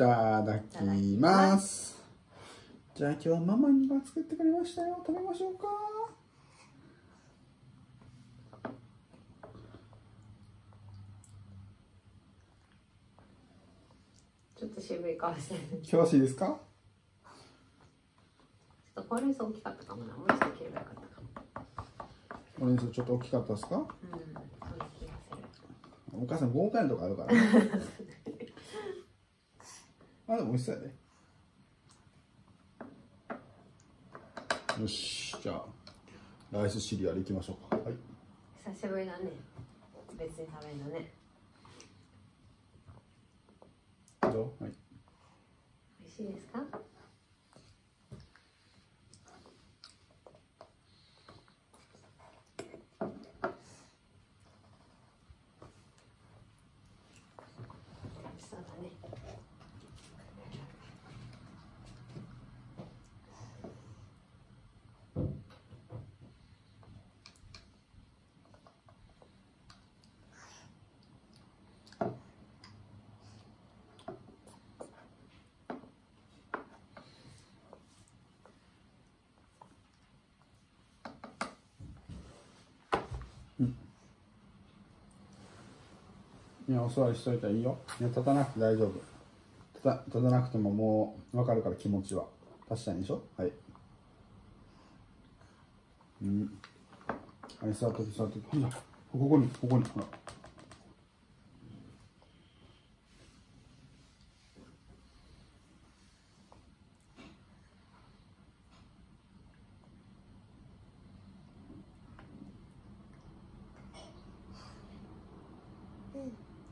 いただきます。じゃあ今日はママにが作ってくれましたよ食べましょうか。ちょっと渋いかもしれない険しいですか？ちょっとほうれん草大きかったかもな。もうちょっと切ればよかったかも。オレンジちょっと大きかったですか？うんお母さん豪快なとこあるから、あでも美味しそうやねよしじゃあライスシリアルいきましょうか。はい。久しぶりだね。別に食べるのね。どう？はい。美味しいですかそうだねいやお座りしといたらいいよ。いや立たなくて大丈夫。立た立たなくてももう分かるから気持ちは。確かにでしょ？はい。うん。はい座っとき座っときほんここにここにほら。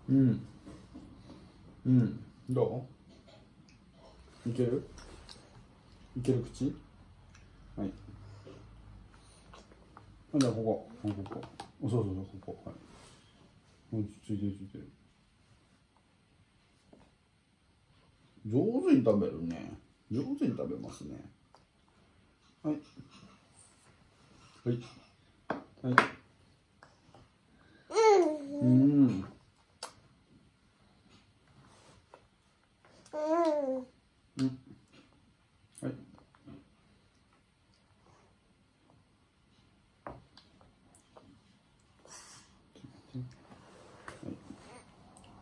うん。うん。どう？いける？いける口？はい。じゃあここ。こここ。こそうそうそうここ。はい。もうついてるついてる。上手に食べるね。上手に食べますね。はい。はい。はい。うん。うんはい。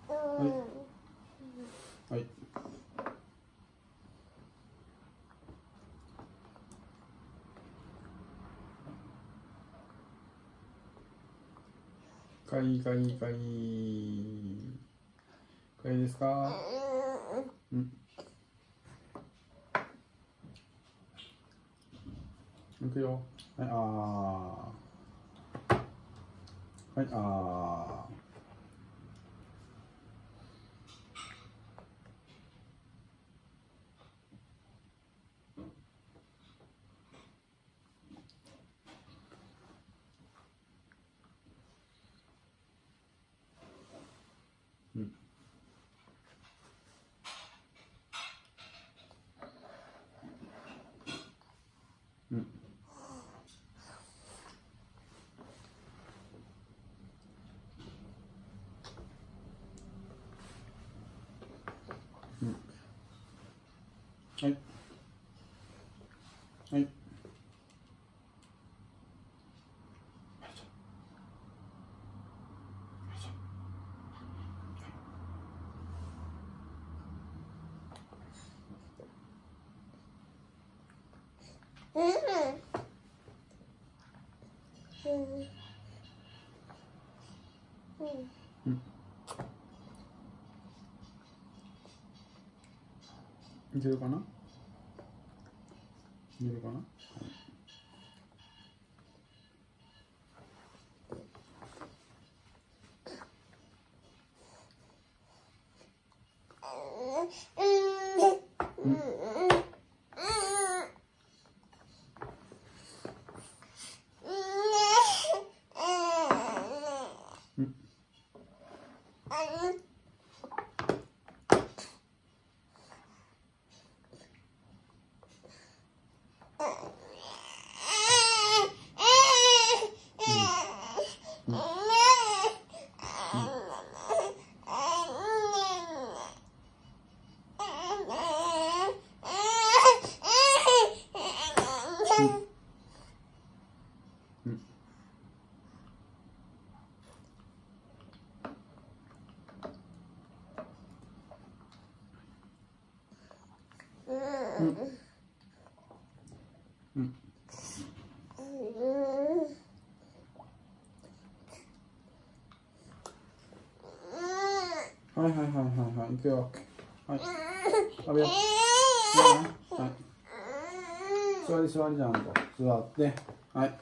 はい。はい。かい。かい。かい。かい。ですかうん。いくよ。はいあー。はいあーうんうんうん。はい。はい。いけるかな？いけるかな？はいうん。はいはいはい。はい。はい行くよはい。食べようはい座り座りじゃんと。座って。はい。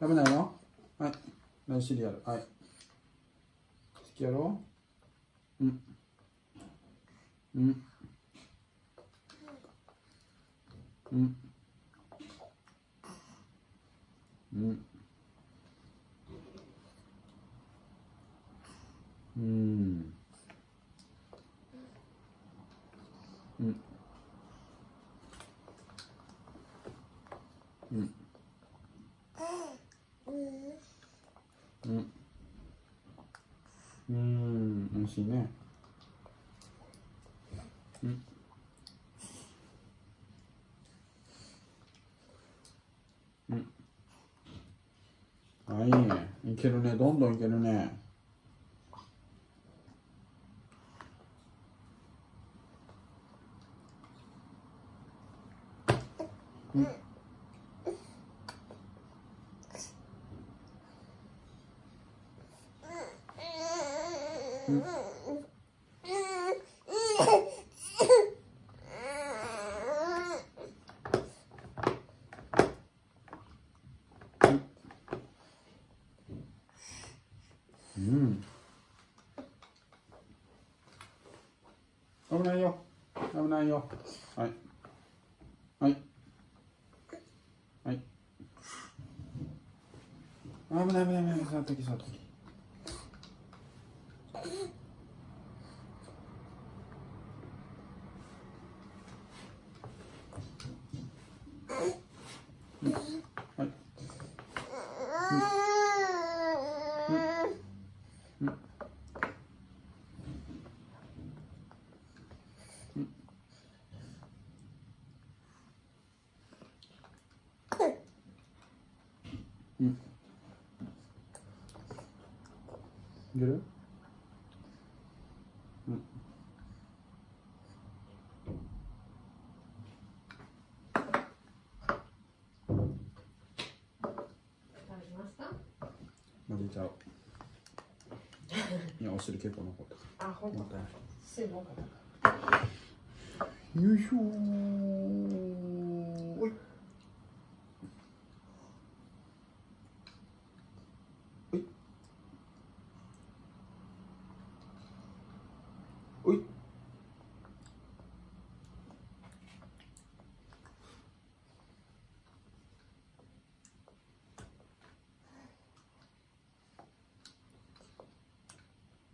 食べないの？はい。何シリアルはい。好きやろうん。うん。うん。うん。うん。うん。うん。うん。うん。美味しいねうん。うん。あいいね。いけるね。どんどんいけるね。うん危ないよ危ないよはいはいはい危ない危ない危ない触ったき触ったきはいうんいけるうん食べますか混ぜちゃう。いやお汁結構残った。あ本当。もったいない水分かよいしょおい。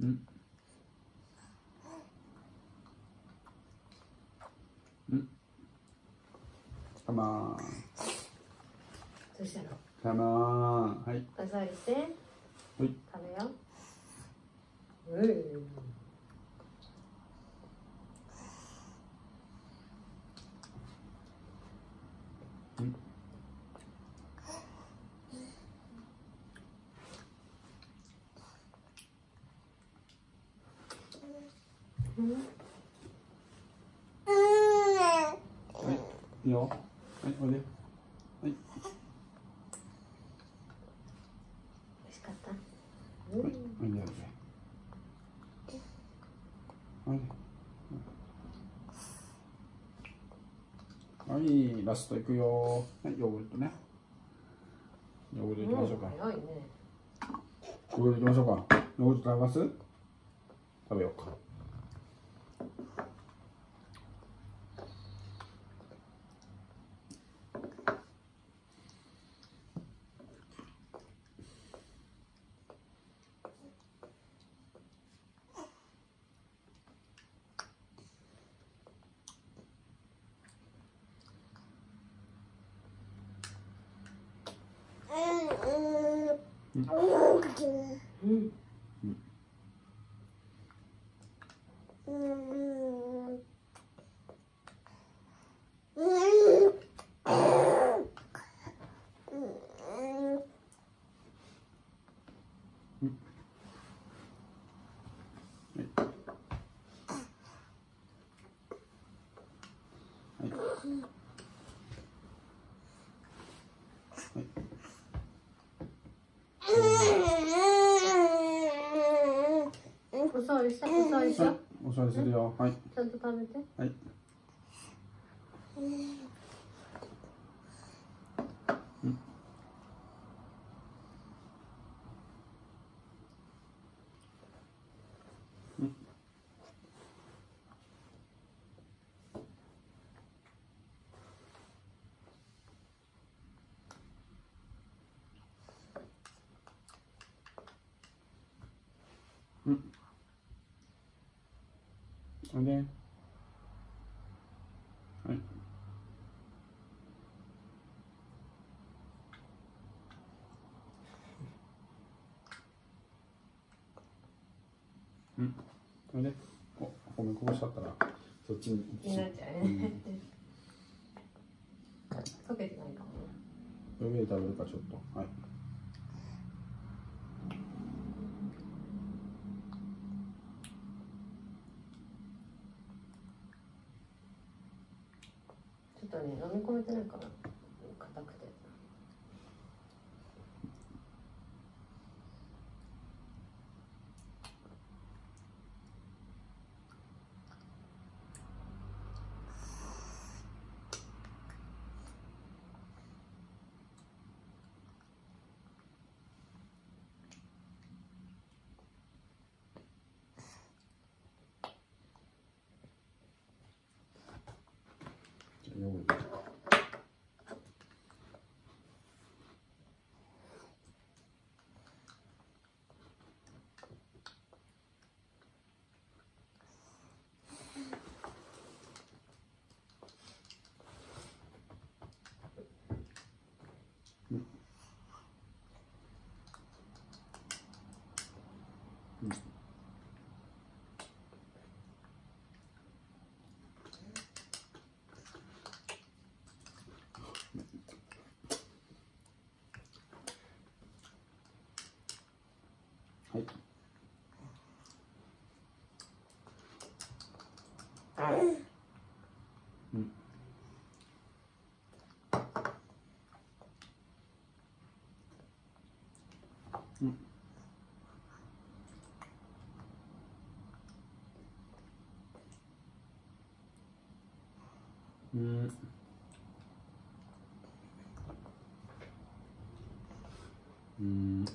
うん。うん。かまーどうしたの？ーはい。おりしてはい。食べよう。うん。はいいいよ。はいおいで。はい。美味しかった。うはいん。はい。やるぜはい。はいラストいくよ。はいヨーグルトね。ヨーグルトいきましょうか。早いね。ヨーグルトいきましょうか。ヨーグルト食べます？食べようか Mm. お座りするよ。はい。ちゃんと食べて。はいおいではい。うん。おいで。おごめんこぼしちゃったらそっちにになっちゃうね、溶けてないかも。ね上で食べるかちょっと。はいちょっとね。飲み込めてないかな硬くてじゃはいうんうんうんうん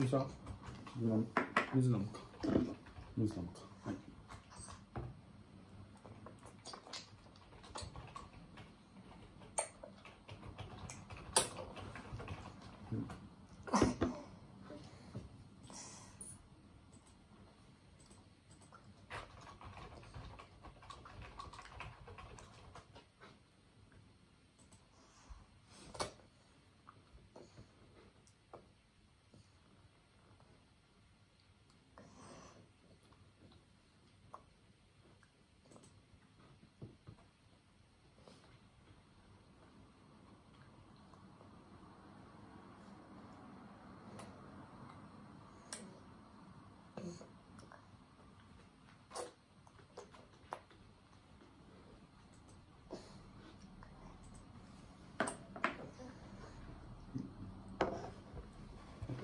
でしょ水飲むか。水飲むかはい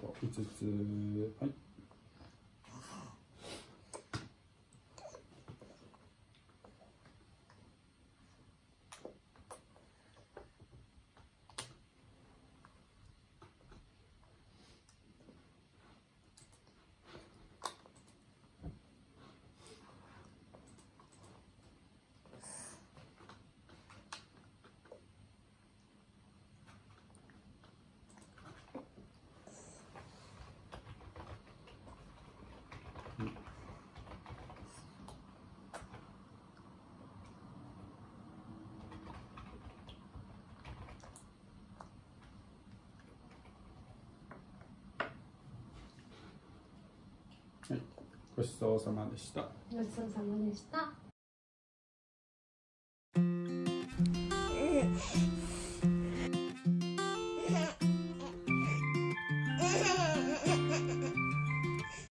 あきつつ。はい。ごちそうさまでした。ごちそうさまでした。